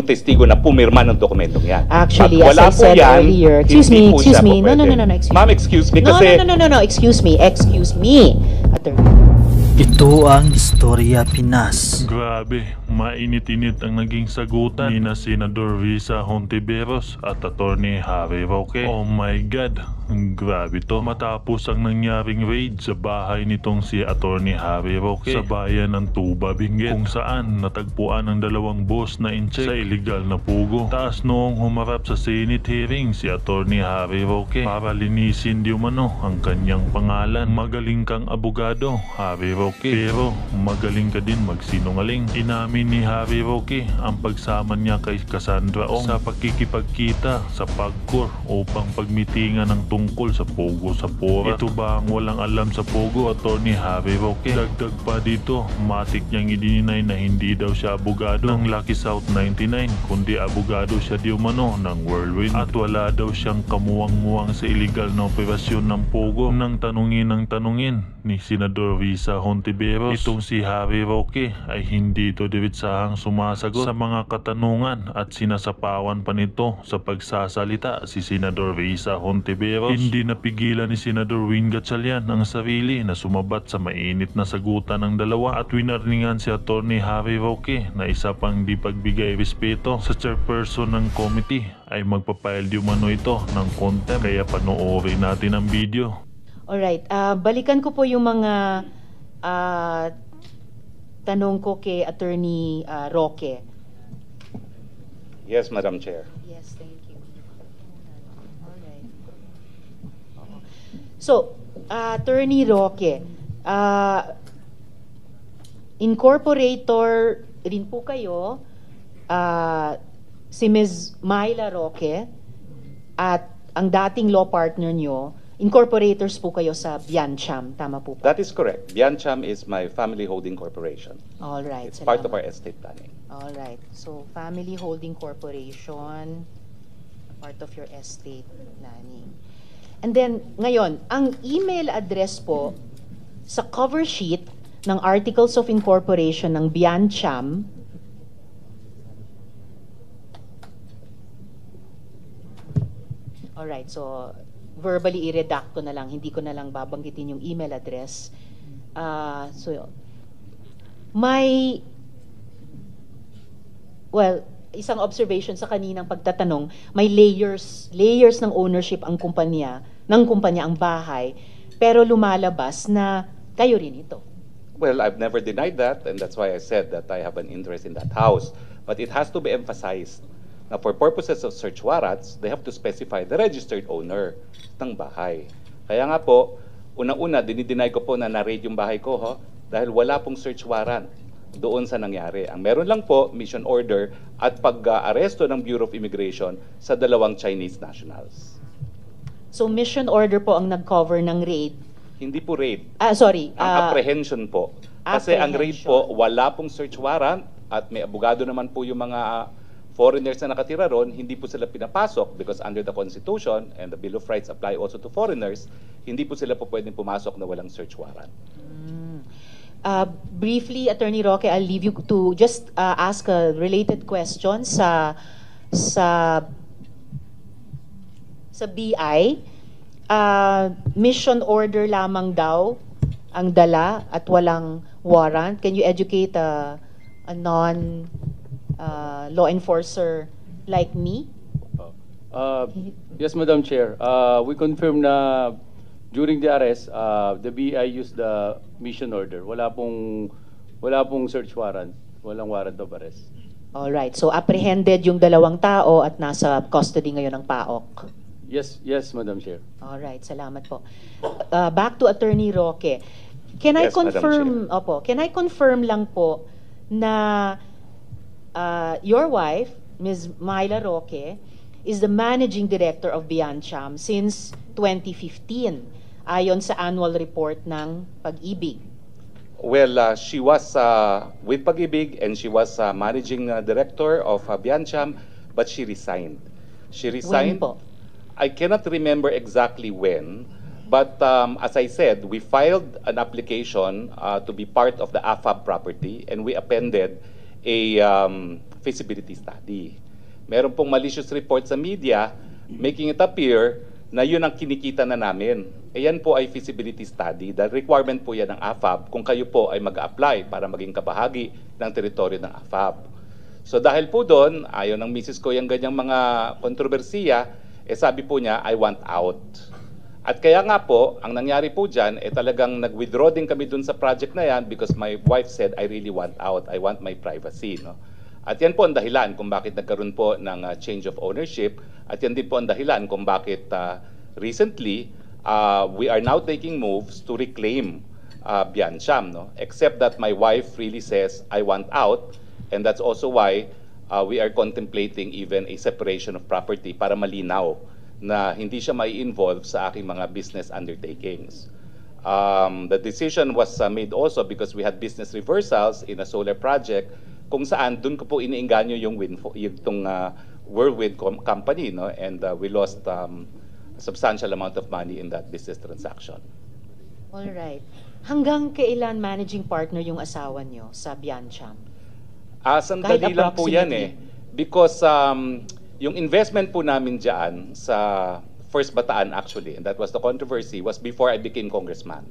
yung testigo na pumirma ng dokumentong yan. Actually, At wala as I po said yan, earlier, excuse hindi me, po excuse siya me. po No, no, no, no, no, excuse Ma'am, me. excuse me No, kasi... no, no, no, no, no, excuse me, excuse me. Attorney. Ito ang Istorya Pinas. Grabe, mainit-init ang naging sagutan ni na Senador Risa Hontiveros at Attorney Harry Roque. Oh my God, grabe to. Matapos ang nangyaring raid sa bahay nitong si Attorney Harry Roque sa bayan ng Tuba, Benguet kung saan natagpuan ang dalawang boss na incheck sa illegal na pugo. Taas noong humarap sa Senate hearing si Attorney Harry Roque para linisin di umano ang kanyang pangalan. Magaling kang abogado, Harry Roque. Pero magaling ka din magsinungaling. Inamin ni Harry Roque ang pagsama niya kay Cassandra Ong sa pakikipagkita sa pagkor upang pagmitingan ng tungkol sa Pogo sa Pora. Ito ba ang walang alam sa Pogo, Attorney Harry Roque? Dagdag pa dito, matik niyang idininay na hindi daw siya abogado ng Lucky South 99, kundi abogado siya di umano ng Whirlwind. At wala daw siyang kamuwang-muwang sa illegal na operasyon ng Pogo. Nang tanungin ng tanungin ni Senador Risa Hontiveros, itong si Harry Roque ay hindi ito diritsahang sumasagot sa mga katanungan at sinasapawan pa nito sa pagsasalita si Senador Risa Hontiveros. Hindi napigilan ni Senador Win Gatchalian ang sarili na sumabat sa mainit na sagutan ng dalawa at winarningan si Attorney Harry Roque na isa pang di pagbigay respeto sa chairperson ng committee ay magpapile di umano ito ng contempt kaya panoorin natin ang video. Alright, ah, balikan ko po yung mga ah, tanong ko kay Attorney ah, Roque. Yes, Madam Chair. Yes, thank you. Alright. Oo. So, ah, Attorney Roque, ah, incorporator rin po kayo, ah, si Ms. Myla Roque, at ang dating law partner nyo, incorporators po kayo sa Biancham, tama po ba? That is correct. Biancham is my family holding corporation. All right. It's part of our salamat. estate planning. All right. So, Family Holding Corporation, part of your estate planning. And then, ngayon, ang email address po sa cover sheet ng Articles of Incorporation ng Biancham, Alright, so verbally i-redact ko na lang, hindi ko na lang babanggitin yung email address. Ah, so, may well, isang observation sa kaninang pagtatanong, may layers, layers ng ownership ang kumpanya, ng kumpanya ang bahay, pero lumalabas na kayo rin ito. Well, I've never denied that, and that's why I said that I have an interest in that house. But it has to be emphasized na for purposes of search warrants, they have to specify the registered owner ng bahay. Kaya nga po, unang-una, dinideny ko po na na-raid yung bahay ko, ho, dahil wala pong search warrant doon sa nangyari. Ang meron lang po, mission order at pag-aresto ng Bureau of Immigration sa dalawang Chinese nationals. So mission order po ang nag-cover ng raid. Hindi po raid. Ah, sorry. Ang ah, apprehension po. Kasi ang raid apprehension. po, wala pong search warrant at may abogado naman po yung mga foreigners na nakatira ron, hindi po sila pinapasok because under the Constitution and the Bill of Rights apply also to foreigners, hindi po sila po pwedeng pumasok na walang search warrant. Uh, briefly, Attorney Roque, I'll leave you to just uh, ask a related question sa sa sa BI. Uh, mission order lamang daw ang dala at walang warrant. Can you educate a, a non uh, law enforcer like me? Uh, Yes, Madam Chair. Uh, We confirm na during the arrest, uh, the BI used the mission order. Wala pong, wala pong search warrant. Walang warrant of arrest. All right. So apprehended yung dalawang tao at nasa custody ngayon ng PAOK. Yes, yes, Madam Chair. All right, salamat po. Uh, back to Attorney Roque. Can I Yes, Madam confirm, opo, can I confirm lang po na uh, your wife, Ms. Myla Roque, is the managing director of Biancham since 2015 ayon sa annual report ng Pag-ibig. Well, uh, she was uh, with Pag-ibig and she was uh, managing uh, director of uh, Biancham, but she resigned. She When resigned. po? I cannot remember exactly when, but um, as I said, we filed an application uh, to be part of the AFAB property and we appended a um, feasibility study. Meron pong malicious report sa media making it appear na yun ang kinikita na namin. E yan po ay feasibility study. The requirement po yan ng AFAB kung kayo po ay mag-apply para maging kabahagi ng teritoryo ng AFAB. So dahil po doon, ayaw ng misis ko yung ganyang mga kontrobersiya, eh sabi po niya, I want out. At kaya nga po, ang nangyari po dyan, eh talagang nag-withdraw din kami dun sa project na yan because my wife said, I really want out. I want my privacy. No? At yan po ang dahilan kung bakit nagkaroon po ng uh, change of ownership. At yan din po ang dahilan kung bakit uh, recently, uh, we are now taking moves to reclaim uh, Biancham. No? Except that my wife really says, I want out. And that's also why uh, we are contemplating even a separation of property para malinaw na hindi siya may involve sa aking mga business undertakings. Um, the decision was uh, made also because we had business reversals in a solar project kung saan doon ko po iniinganyo yung Winfo, yung tong, uh, Whirlwind com- company no and uh, we lost um, a substantial amount of money in that business transaction. All right. Hanggang kailan managing partner yung asawa nyo sa Biancham? Ah, sandali Kahit lang po yan eh. Because um, yung investment po namin dyan sa First Bataan actually, and that was the controversy, was before I became congressman.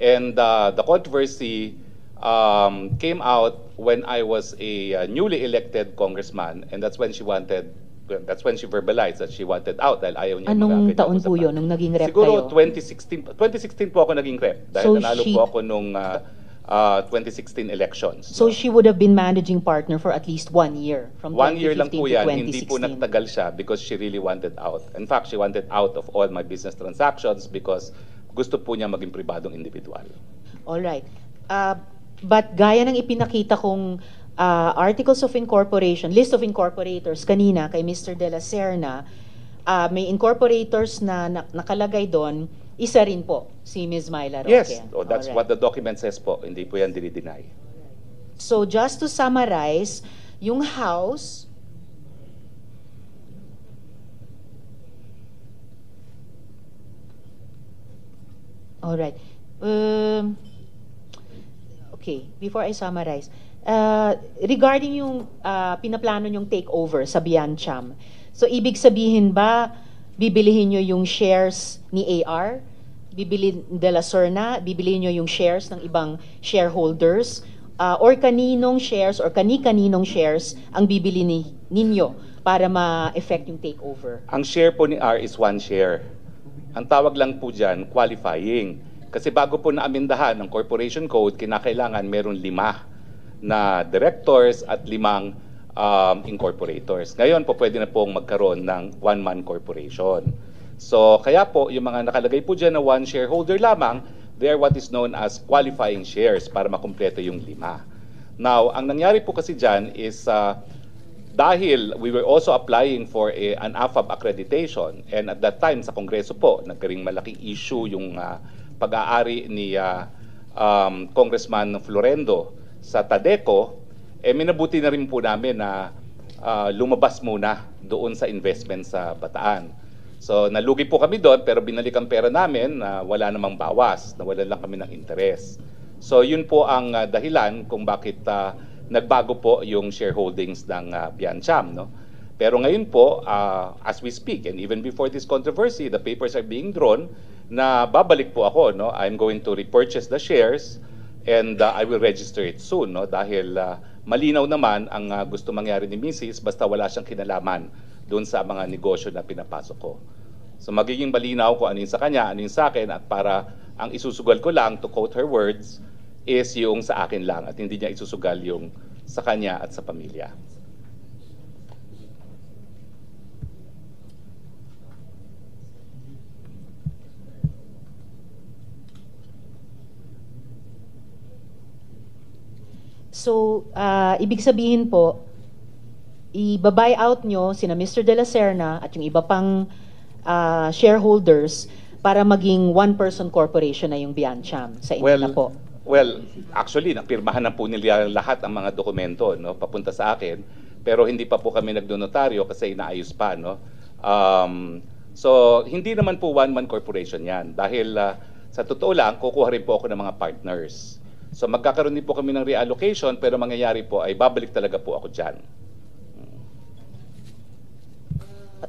And uh, the controversy um, came out when I was a uh, newly elected congressman, and that's when she wanted, that's when she verbalized that she wanted out dahil ayaw niya Anong taon po yun, nung naging rep Siguro kayo? 2016, 2016 po ako naging rep dahil So nanalo she- po ako nung uh, uh, 2016 elections. So she would have been managing partner for at least one year, from One year lang 2015 po yan, hindi po 2016. nagtagal siya because she really wanted out. In fact, she wanted out of all my business transactions because gusto po niya maging pribadong individual. All right. Uh, but gaya ng ipinakita kong uh, articles of incorporation, list of incorporators kanina kay Mr. De La Serna, uh, may incorporators na, na- nakalagay doon, isa rin po si Ms. Myla Roque. Yes, oh, that's All what the document says po. Hindi po yan dinideny. So just to summarize, yung house All right. Um, okay, before I summarize, uh, regarding yung uh, pinaplano yung takeover sa Biancham, so ibig sabihin ba, bibilihin nyo yung shares ni AR? Bibili de la Serna? Bibilihin nyo yung shares ng ibang shareholders? Uh, or kaninong shares or kani-kaninong shares ang bibili ni, ninyo para ma-effect yung takeover? Ang share po ni R is one share. Ang tawag lang po dyan, qualifying. Kasi bago po naamindahan ng corporation code, kinakailangan meron lima na directors at limang um, incorporators. Ngayon po pwede na pong magkaroon ng one-man corporation. So kaya po yung mga nakalagay po dyan na one shareholder lamang, they are what is known as qualifying shares para makumpleto yung lima. Now, ang nangyari po kasi dyan is uh, dahil we were also applying for a, an AFAB accreditation and at that time sa Kongreso po, nagkaring malaking issue yung uh, pag-aari ni uh, um, Congressman Florendo sa Tadeco, eh minabuti na rin po namin na uh, lumabas muna doon sa investment sa Bataan. So nalugi po kami doon pero binalik ang pera namin na wala namang bawas, na wala lang kami ng interes. So yun po ang uh, dahilan kung bakit uh, nagbago po yung shareholdings ng uh, Biancham. No? Pero ngayon po, uh, as we speak, and even before this controversy, the papers are being drawn na babalik po ako. No? I'm going to repurchase the shares and uh, I will register it soon. No? Dahil uh, malinaw naman ang uh, gusto mangyari ni Mrs. basta wala siyang kinalaman doon sa mga negosyo na pinapasok ko. So magiging malinaw kung ano sa kanya, ano sa akin at para ang isusugal ko lang, to quote her words, is yung sa akin lang at hindi niya isusugal yung sa kanya at sa pamilya. So, ah, ibig sabihin po, i-buy out nyo sina Mr. De La Serna at yung iba pang ah, shareholders para maging one-person corporation na yung Biancham sa inyo na po. well, actually, napirmahan na po nila lahat ang mga dokumento no, papunta sa akin. Pero hindi pa po kami nagdonotaryo kasi inaayos pa. No? Um, so, hindi naman po one-man corporation yan. Dahil ah, sa totoo lang, kukuha rin po ako ng mga partners. So magkakaroon din po kami ng reallocation pero mangyayari po ay babalik talaga po ako dyan.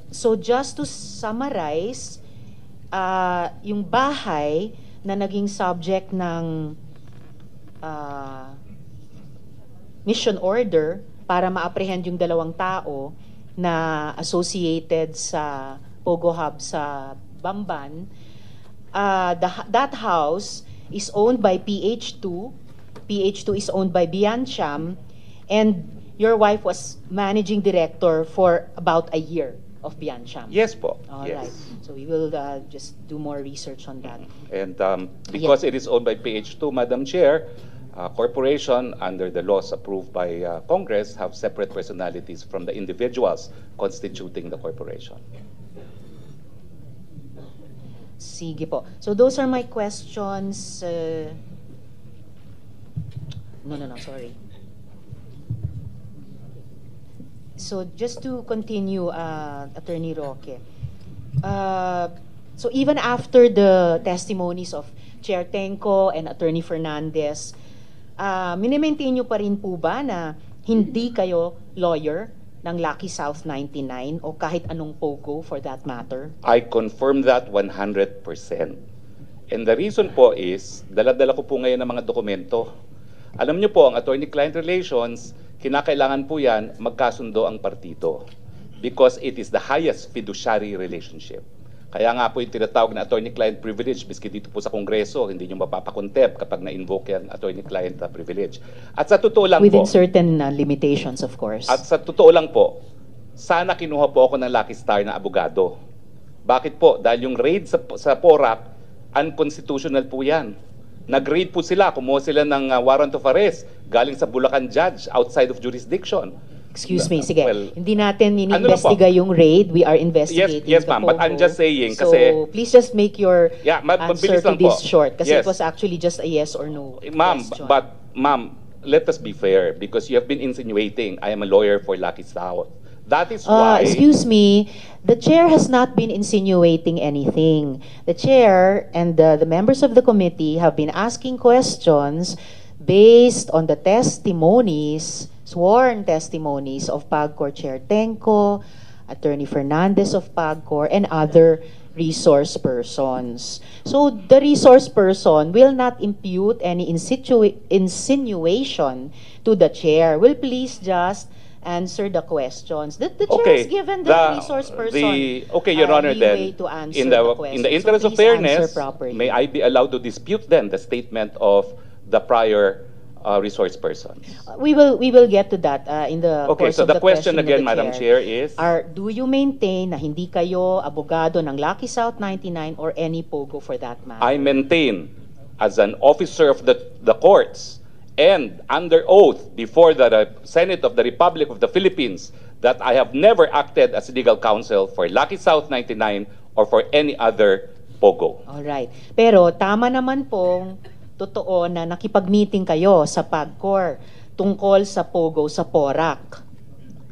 So just to summarize, ah, yung bahay na naging subject ng ah, mission order para ma-apprehend yung dalawang tao na associated sa Pogo Hub sa Bamban, ah, the- that house is owned by PH2. PH2 is owned by Biancham and your wife was managing director for about a year of Biancham. Yes po. All yes. right. So we will uh, just do more research on that. And um, because it is owned by PH2, Madam Chair, uh, corporation under the laws approved by uh, Congress have separate personalities from the individuals constituting the corporation. Sige po. So those are my questions. uh, no, no, no, sorry. So just to continue, uh, Attorney Roque. Uh, so even after the testimonies of Chair Tenko and Attorney Fernandez, uh, minimaintain nyo pa rin po ba na hindi kayo lawyer ng Lucky South 99 o kahit anong POGO for that matter? I confirm that 100%. And the reason po is, dala-dala ko po ngayon ng mga dokumento. Alam niyo po, ang attorney-client relations, kinakailangan po yan magkasundo ang partido. Because it is the highest fiduciary relationship. Kaya nga po yung tinatawag na attorney-client privilege, biski dito po sa Kongreso, hindi nyo mapapakontep kapag na-invoke yan attorney-client privilege. At sa totoo lang Within po, certain uh, limitations, of course. at sa totoo lang po, sana kinuha po ako ng Lucky Star na abogado. Bakit po? Dahil yung raid sa, sa PORAC, unconstitutional po yan. Nag-raid po sila, kumuha sila ng uh, warrant of arrest galing sa Bulacan judge outside of jurisdiction. Excuse me, sige. Well, Hindi natin ano ininvestiga po? yung raid. We are investigating yes, the ma'am, but I'm just saying so, kasi- please just make your Yeah, ma- answer to this po. short. Kasi Yes. it was actually just a yes or no Ma'am, question. but ma'am, let us be fair because you have been insinuating I am a lawyer for Lucky South. That is Uh, why... excuse me, the chair has not been insinuating anything. The chair and the, the members of the committee have been asking questions based on the testimonies, sworn testimonies of PAGCOR Chair Tenko, Attorney Fernandez of PAGCOR, and other resource persons. So the resource person will not impute any insitua- insinuation to the chair. Will please just answer the questions. The, the chair Okay, has given the, the- resource person the- okay, Your uh, Honor, then, to answer in the, the in the So interest of please answer fairness, may I be allowed to dispute then the statement of the prior uh, resource person? We will we will get to that uh, in the Okay, course so of the question of again, the Madam Chair, is Are, do you maintain na hindi kayo abogado ng Lucky South 99 or any POGO for that matter? I maintain as an officer of the, the courts and under oath before the Senate of the Republic of the Philippines that I have never acted as legal counsel for Lucky South 99 or for any other POGO. Alright. Pero tama naman pong totoo na nakipag-meeting kayo sa PAGCOR tungkol sa POGO sa PORAC.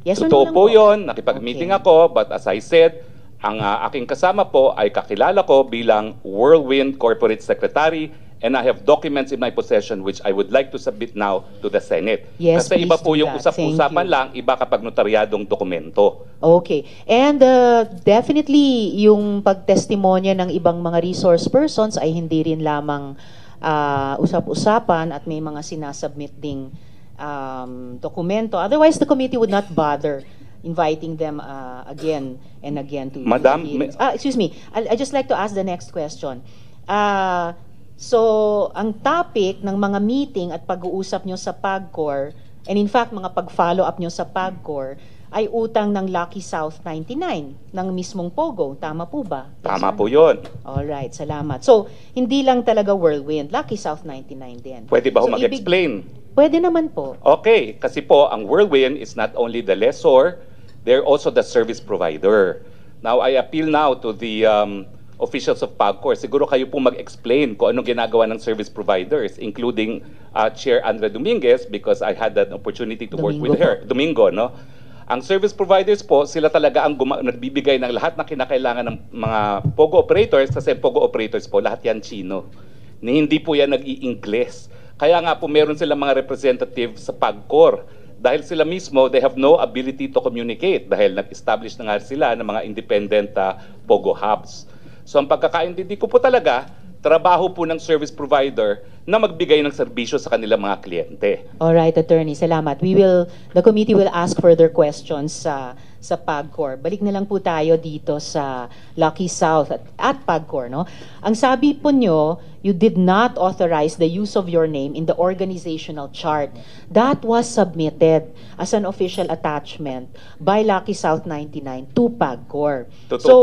Yes no Totoo lang po yun, nakipag-meeting Okay. ako, but as I said, ang ah, aking kasama po ay kakilala ko bilang Whirlwind Corporate Secretary and I have documents in my possession which I would like to submit now to the Senate. Yes, Kasi iba po yung usap-usapan lang, iba kapag notaryadong dokumento. Okay. And uh, definitely, yung pagtestimonya ng ibang mga resource persons ay hindi rin lamang uh, usap-usapan at may mga sinasubmit ding um, dokumento. Otherwise, the committee would not bother inviting them uh, again and again to Madam, Ah, excuse me. I, I just like to ask the next question. Uh, so, ang topic ng mga meeting at pag-uusap nyo sa PAGCOR, and in fact, mga pag-follow up nyo sa PAGCOR, ay utang ng Lucky South 99 ng mismong Pogo. Tama po ba? Tama po yun. Alright, salamat. So, hindi lang talaga Whirlwind, Lucky South 99 din. Pwede ba So, mag-explain? Pwede naman po. Okay, kasi po ang Whirlwind is not only the lessor, they're also the service provider. Now, I appeal now to the um, officials of PAGCOR. Siguro kayo po mag-explain kung anong ginagawa ng service providers, including uh, Chair Andrea Dominguez because I had that opportunity to work Domingo with her. Domingo, no? Ang service providers po, sila talaga ang guma- nagbibigay ng lahat na kinakailangan ng mga POGO operators kasi POGO operators po, lahat yan Chino. Ni hindi po yan nag-i-Ingles. Kaya nga po meron silang mga representative sa PAGCOR. Dahil sila mismo, they have no ability to communicate dahil nag-establish na nga sila ng mga independent ah, POGO hubs. So ang pagkakaintindi ko po talaga, trabaho po ng service provider na magbigay ng serbisyo sa kanilang mga kliyente. All right, attorney, salamat. We will the committee will ask further questions sa sa PAGCOR. Balik na lang po tayo dito sa Lucky South at, at PAGCOR, no? Ang sabi po nyo, you did not authorize the use of your name in the organizational chart. That was submitted as an official attachment by Lucky South 99 to PAGCOR. Totoo So,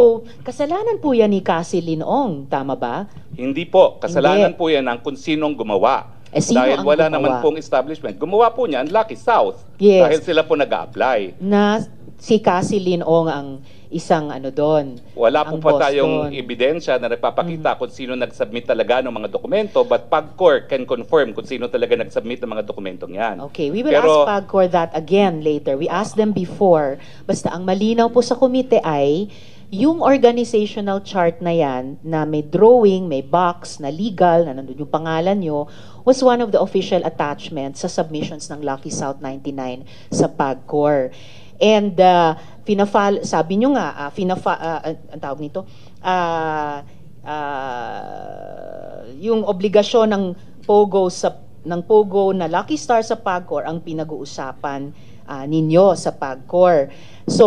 kasalanan po yan ni Cassie Linong, tama ba? Hindi po, kasalanan Hindi. po yan ng kung sinong gumawa. Eh, sino Dahil wala gumawa? naman pong establishment. Gumawa po niyan, Lucky South. Yes. Dahil sila po nag-a-apply. Na si Cassie Linong ang isang ano doon. Wala po pa boss tayong ebidensya na nagpapakita Mm-hmm. kung sino nag-submit talaga ng mga dokumento but PAGCOR can confirm kung sino talaga nag-submit ng mga dokumentong yan. Okay, we will Pero, ask PAGCOR that again later. We asked them before. Basta ang malinaw po sa komite ay yung organizational chart na yan na may drawing, may box, na legal, na nandun yung pangalan nyo, was one of the official attachments sa submissions ng Lucky South 99 sa PAGCOR. And uh, pinafal, sabi nyo nga, uh, finafa, uh, ang tawag nito, ah, ah, yung obligasyon ng POGO sa ng POGO na Lucky Star sa PAGCOR ang pinag-uusapan ah, ninyo sa PAGCOR. So,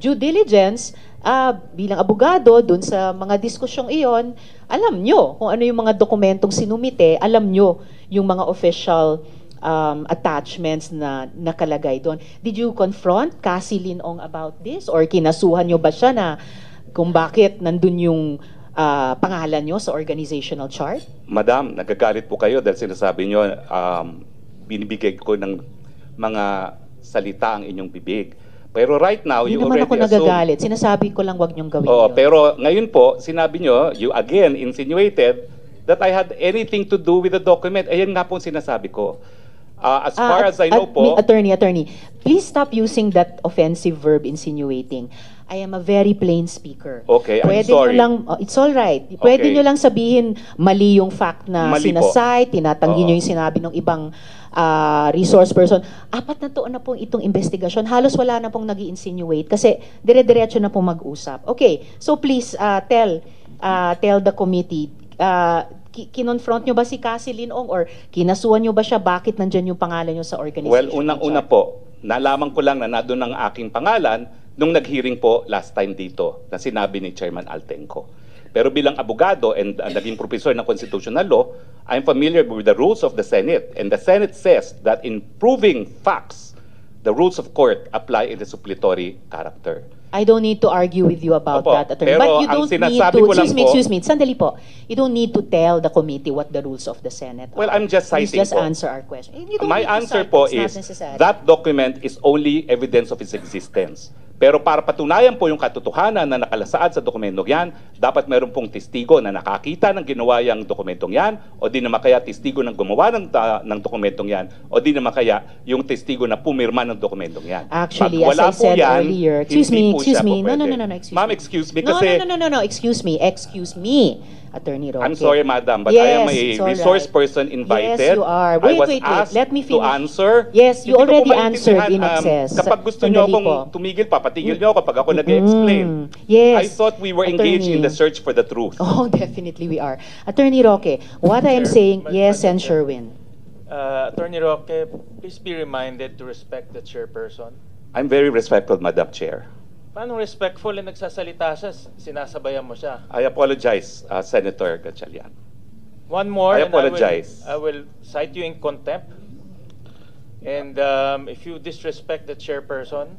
due diligence, ah, bilang abogado, dun sa mga diskusyong iyon, alam nyo kung ano yung mga dokumentong sinumite, alam nyo yung mga official um, attachments na nakalagay doon. Did you confront Cassie Linong about this? Or kinasuhan nyo ba siya na kung bakit nandun yung ah, pangalan nyo sa organizational chart? Madam, nagagalit po kayo dahil sinasabi nyo, um, binibigay ko ng mga salita ang inyong bibig. Pero right now, Hindi you naman already ako assume... nagagalit. Sinasabi ko lang wag niyong gawin Oo, yun. pero ngayon po, sinabi nyo, you again insinuated that I had anything to do with the document. Ayan nga po ang sinasabi ko. Uh, as Ah, far at- as I know at- po, Attorney, attorney, please stop using that offensive verb insinuating. I am a very plain speaker. Okay, I'm Pwede sorry. Nyo lang, oh, it's all right. Pwede Okay. nyo lang sabihin mali yung fact na Mali po. sinasite, tinatanggi Oo. nyo yung sinabi ng ibang ah, resource person. Apat na taon na pong itong investigasyon. Halos wala na pong nag insinuate kasi dire-diretso na pong mag-usap. Okay, so please ah, tell ah, tell the committee ki- kinonfront nyo ba si Cassie Linong or kinasuhan nyo ba siya bakit nandyan yung pangalan nyo sa organization? well, unang-una po, nalaman ko lang na nandun ang aking pangalan nung nag-hearing po last time dito na sinabi ni Chairman Altenco. Pero bilang abogado and uh, naging professor ng constitutional law, I'm familiar with the rules of the Senate. And the Senate says that in proving facts, the rules of court apply in the suppletory character. I don't need to argue with you about Opo, that, attorney. But you don't need to, excuse me, po- excuse me, sandali po. You don't need to tell the committee what the rules of the Senate Well, are. I'm just Please citing just po. answer our question. My answer cite, po is necessary. that document is only evidence of its existence. Pero para patunayan po yung katotohanan na nakalasaad sa dokumentong yan, dapat meron pong testigo na nakakita ng ginawa yung dokumentong yan, o di naman kaya testigo ng gumawa ng, ta- ng dokumentong yan, o di naman kaya yung testigo na pumirma ng dokumentong yan. Actually, Pag as wala I po said yan, earlier, excuse me, excuse me, no, no, no, no, no, excuse Ma'am, excuse me kasi... No, no, no, no, no, excuse me, excuse me, Attorney Roque. I'm sorry, madam, but I am Yes, a resource right. person invited. Yes, you are. I Wait, was wait, wait. asked Let me to finish. answer. Yes, you Hindi already answered in um, excess. kapag gusto niyo akong po. tumigil pa, patigil niyo ako kapag ako nag-explain. Mm, yes. I thought we were engaged in the Attorney. search for the truth. Oh, definitely we are. Attorney Roque, what I am saying, yes, and Sherwin. Uh, Attorney Roque, please be reminded to respect the chairperson. I'm very respectful, Madam Chair. Paano respectful na nagsasalita siya, sinasabayan mo siya? I apologize, uh, Senator Gatchalian. One more, I and apologize. I will, I will cite you in contempt. And um, if you disrespect the chairperson,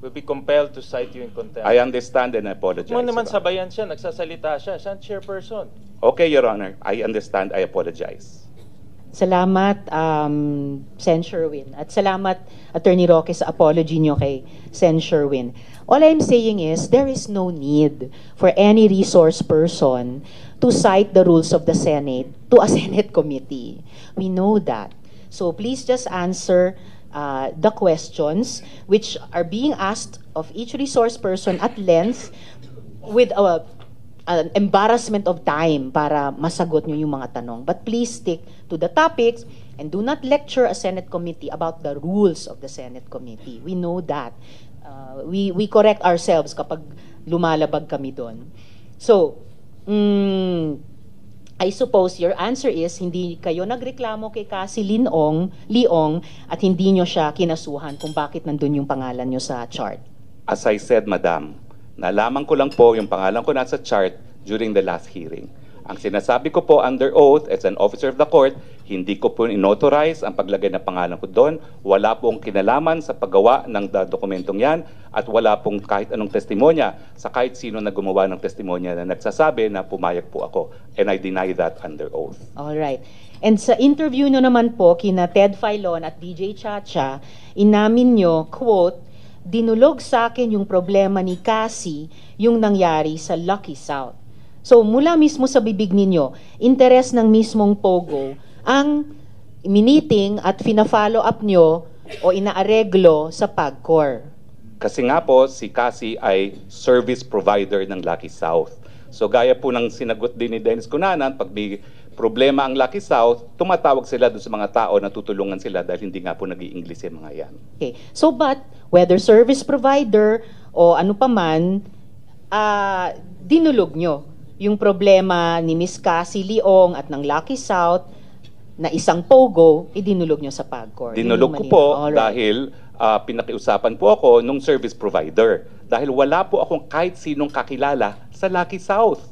we'll be compelled to cite you in contempt. I understand and I apologize. Mo naman sabayan siya, nagsasalita siya, siya chairperson. Okay, Your Honor. I understand. I apologize. Salamat, um, Sen Sherwin. At salamat, Attorney Roque, sa apology nyo kay Sen Sherwin. All I'm saying is, there is no need for any resource person to cite the rules of the Senate to a Senate committee. We know that. So please just answer uh, the questions which are being asked of each resource person at length with a an embarrassment of time para masagot nyo yung mga tanong. But please stick to the topics and do not lecture a Senate committee about the rules of the Senate committee. We know that. Uh, we, we correct ourselves kapag lumalabag kami doon. So, mm, I suppose your answer is hindi kayo nagreklamo kay Cassie Linong, Leong at hindi nyo siya kinasuhan kung bakit nandun yung pangalan nyo sa chart. As I said, Madam, nalaman ko lang po yung pangalan ko nasa chart during the last hearing. Ang sinasabi ko po under oath as an officer of the court, hindi ko po inauthorize ang paglagay ng pangalan ko doon. Wala pong kinalaman sa paggawa ng dokumentong yan at wala pong kahit anong testimonya sa kahit sino na gumawa ng testimonya na nagsasabi na pumayag po ako. And I deny that under oath. All right. And sa interview nyo naman po kina Ted Filon at DJ Chacha, inamin nyo, quote, dinulog sa akin yung problema ni Cassie yung nangyari sa Lucky South. So mula mismo sa bibig ninyo, interes ng mismong Pogo ang miniting at fina-follow up nyo o inaareglo sa PAGCOR. Kasi nga po, si Cassie ay service provider ng Lucky South. So gaya po ng sinagot din ni Dennis Cunanan, pag may problema ang Lucky South, tumatawag sila doon sa mga tao na tutulungan sila dahil hindi nga po nag english yung mga yan. Okay. So but whether service provider o ano pa man, ah, dinulog nyo yung problema ni Miss Cassie Leong at ng Lucky South na isang pogo, idinulog nyo sa PAGCOR. Dinulog ko po Alright. dahil ah, pinakiusapan po ako nung service provider. Dahil wala po akong kahit sinong kakilala sa Lucky South.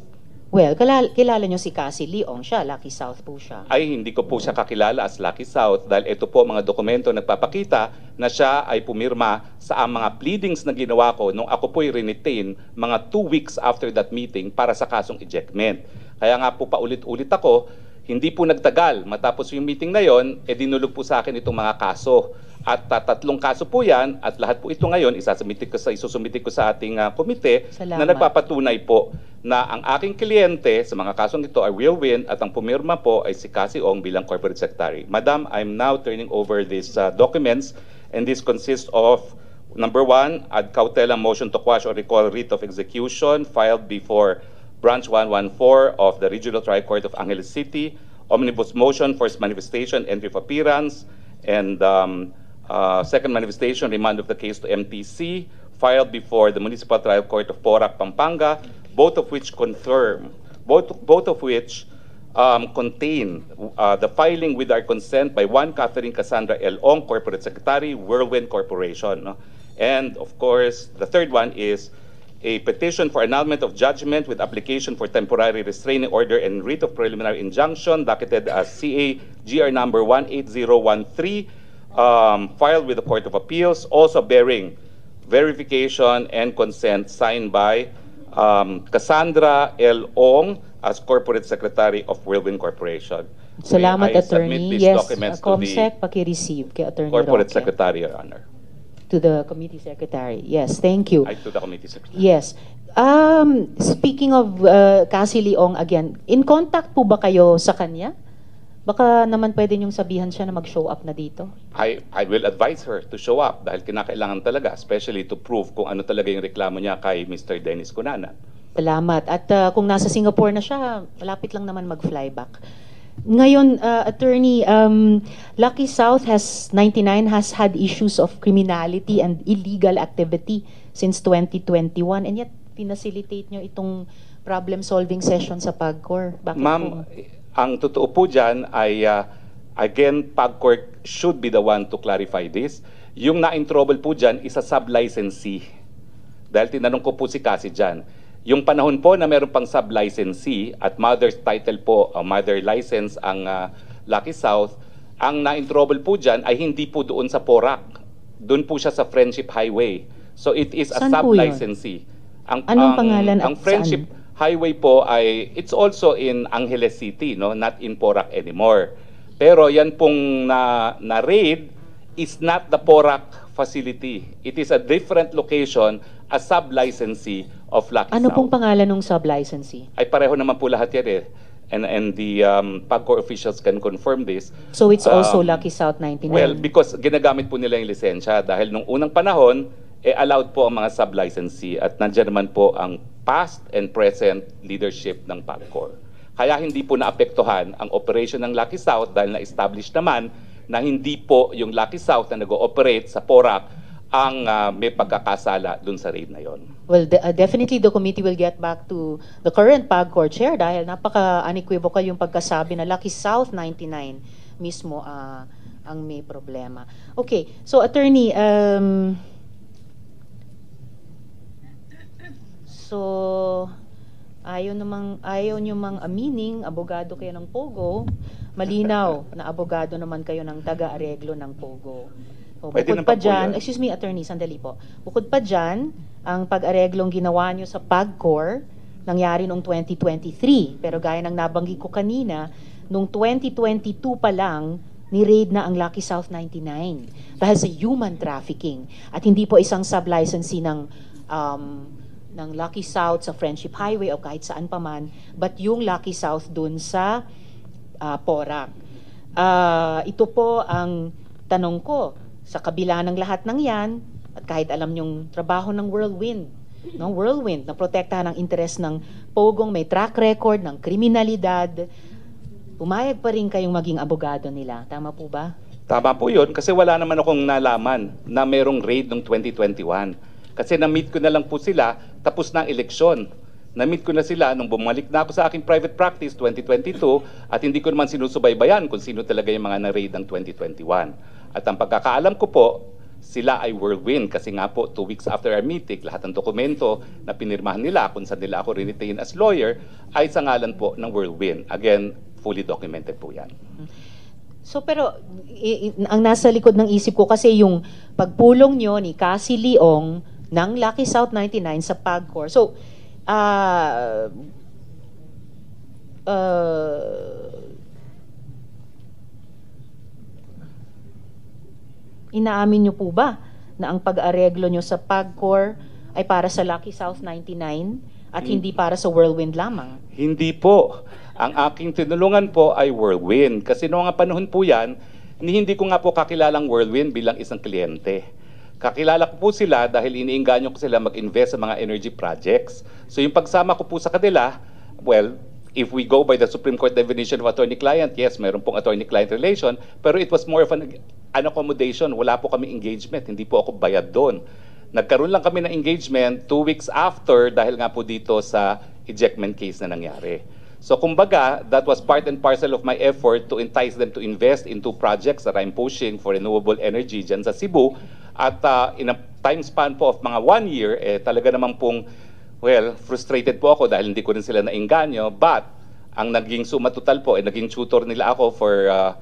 Well, kilala, kilala nyo si Cassie Leong. Siya, Lucky South po siya. ay hindi ko po siya kakilala as Lucky South dahil ito po mga dokumento nagpapakita na siya ay pumirma sa ang mga pleadings na ginawa ko nung ako po'y renetain mga two weeks after that meeting para sa kasong ejectment. Kaya nga po paulit-ulit ako, hindi po nagtagal. Matapos yung meeting na yon, eh dinulog po sa akin itong mga kaso. At tatlong kaso po yan, at lahat po ito ngayon, isasubmit ko sa, isusumite ko sa ating ah, komite Salamat. na nagpapatunay po na ang aking kliyente sa mga kasong ito ay will win at ang pumirma po ay si Cassie Ong bilang corporate secretary. Madam, I'm now turning over these uh, documents and this consists of number one, ad cautela motion to quash or recall writ of execution filed before branch 114 of the Regional Trial Court of Angeles City, omnibus motion for its manifestation, entry of appearance, and um, uh, second manifestation, remand of the case to MTC, filed before the Municipal Trial Court of Porac, Pampanga, both of which confirm, both, both of which um, contain uh, the filing with our consent by one Catherine Cassandra L. Ong, Corporate Secretary, Whirlwind Corporation. And of course, the third one is a petition for annulment of judgment with application for temporary restraining order and writ of preliminary injunction, docketed as CA GR number 18013, um, filed with the Court of Appeals, also bearing verification and consent signed by um, Cassandra L. Ong as Corporate Secretary of Whirlwind Corporation. Salamat, May I submit Attorney. these Yes, documents uh, ComSec, paki-receive kay Attorney Corporate Roque. Secretary, Your Honor. To the Committee Secretary. Yes, thank you. I to the Committee Secretary. Yes. Um, speaking of uh, Cassie Leong again, in contact po ba kayo sa kanya? Baka naman pwede niyong sabihan siya na mag-show up na dito. I, I will advise her to show up dahil kinakailangan talaga, especially to prove kung ano talaga yung reklamo niya kay Mr. Dennis Cunanan. Salamat. At uh, kung nasa Singapore na siya, malapit lang naman mag-fly back. Ngayon, uh, attorney, um, Lucky South has 99 has had issues of criminality and illegal activity since 2021 and yet pinacilitate nyo itong problem-solving session sa PAGCOR. Bakit? Ma'am, ang totoo po dyan ay, uh, again, PAGCORT should be the one to clarify this. Yung na-in trouble po dyan is a sub-licensee. Dahil tinanong ko po si Cassie dyan. Yung panahon po na meron pang sub-licensee at mother's title po, uh, mother license ang uh, Lucky South, ang na-in trouble po dyan ay hindi po doon sa Porac. Doon po siya sa Friendship Highway. So it is a Saan sub-licensee. Ang, Anong ang- pangalan Ang Friendship Highway po ay it's also in Angeles City, no, not in Porac anymore. Pero yan pong na na raid is not the Porac facility. It is a different location, a sub-licensee of Lucky Ano South. pong pangalan ng sub-licensee? Ay pareho naman po lahat yan eh. And and the um, PAGCOR officials can confirm this. So it's also Um, Lucky South 99? Well, because ginagamit po nila yung lisensya dahil nung unang panahon, eh allowed po ang mga sub-licensee at nandiyan naman po ang past and present leadership ng PAGCOR. Kaya hindi po naapektuhan ang operation ng Lucky South dahil na-establish naman na hindi po yung Lucky South na nag-ooperate sa PORAC ang ah, may pagkakasala dun sa raid na yon. Well, de- uh, definitely the committee will get back to the current PAGCOR chair dahil napaka-unequivocal yung pagkasabi na Lucky South 99 mismo ah, ang may problema. Okay, so attorney, um, so ayaw namang ayaw nyo mang amining abogado kayo ng Pogo, malinaw na abogado naman kayo ng taga-areglo ng Pogo. Pwede bukod pa dyan, excuse me, attorney, sandali po. Bukod pa dyan, ang pag-areglong ginawa nyo sa PAGCOR, nangyari noong 2023. Pero gaya ng nabanggit ko kanina, noong 2022 pa lang, ni-raid na ang Lucky South 99 dahil sa human trafficking. At hindi po isang sub-licensee ng, um, ng Lucky South sa Friendship Highway o kahit saan pa man, but yung Lucky South dun sa ah, Porac. Ah, ito po ang tanong ko. Sa kabila ng lahat ng yan, at kahit alam yung trabaho ng Whirlwind, no? Whirlwind, na protektahan ang interes ng Pogong may track record ng kriminalidad, pumayag pa rin kayong maging abogado nila. Tama po ba? Tama po yun kasi wala naman akong nalaman na merong raid noong 2021. Kasi na-meet ko na lang po sila tapos na ang eleksyon. Na-meet ko na sila nung bumalik na ako sa aking private practice 2022 at hindi ko naman sinusubaybayan kung sino talaga yung mga na-raid ng 2021. At ang pagkakaalam ko po, sila ay whirlwind kasi nga po two weeks after our meeting, lahat ng dokumento na pinirmahan nila kung saan nila ako rinitain as lawyer ay sa ngalan po ng whirlwind. Again, fully documented po yan. So pero i- i- ang nasa likod ng isip ko kasi yung pagpulong nyo ni Cassie Leong ng Lucky South 99 sa PAGCOR. So, ah uh, inaamin nyo po ba na ang pag-areglo nyo sa PAGCOR ay para sa Lucky South 99 at hindi para sa Whirlwind lamang? Hindi po. Ang aking tinulungan po ay Whirlwind. Kasi noong panahon po yan, hindi ko nga po kakilalang Whirlwind bilang isang kliyente. Kakilala ko po sila dahil iniinganyo ko sila mag-invest sa mga energy projects. So yung pagsama ko po sa kanila, well, if we go by the Supreme Court definition of attorney-client, yes, mayroon pong attorney-client relation, pero it was more of an, an accommodation. Wala po kami engagement, hindi po ako bayad doon. Nagkaroon lang kami ng engagement two weeks after dahil nga po dito sa ejectment case na nangyari. So kumbaga, that was part and parcel of my effort to entice them to invest into projects that I'm pushing for renewable energy dyan sa Cebu. At uh, in a time span po of mga one year, eh, talaga naman pong, well, frustrated po ako dahil hindi ko rin sila nainganyo. But ang naging suma total po, eh, naging tutor nila ako for uh,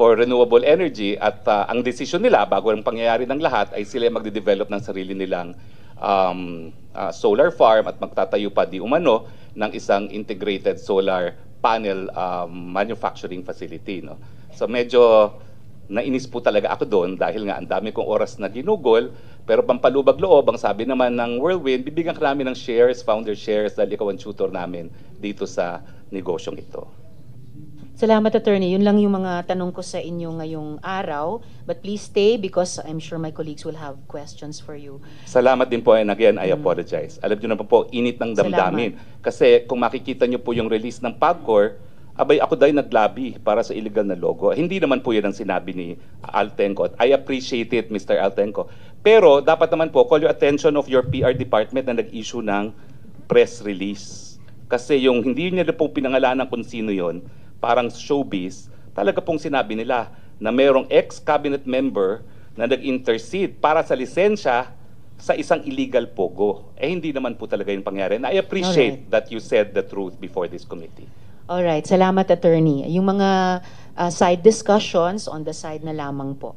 for renewable energy at uh, ang desisyon nila bago ang pangyayari ng lahat ay sila magde-develop ng sarili nilang um, uh, solar farm at magtatayo pa di umano ng isang integrated solar panel um, manufacturing facility no so medyo nainis po talaga ako doon dahil nga ang dami kong oras na ginugol pero pampalubag loob ang sabi naman ng Whirlwind bibigyan ka namin ng shares founder shares dahil ikaw ang tutor namin dito sa negosyong ito Salamat, attorney. Yun lang yung mga tanong ko sa inyo ngayong araw. But please stay because I'm sure my colleagues will have questions for you. Salamat din po and again, I apologize. Alam niyo naman po, init ng damdamin. Kasi kung makikita niyo po yung release ng PAGCOR, abay ako dahil naglabi para sa illegal na logo. Hindi naman po yan ang sinabi ni Altenco. I appreciate it, Mr. Altenco. Pero dapat naman po, call your attention of your PR department na nag-issue ng press release. Kasi yung hindi niya po pinangalanan kung sino yon parang showbiz, talaga pong sinabi nila na mayroong ex-cabinet member na nag-intercede para sa lisensya sa isang illegal pogo. Eh hindi naman po talaga yung pangyari. And I appreciate that you said the truth before this committee. All right, salamat attorney. Yung mga uh, side discussions on the side na lamang po.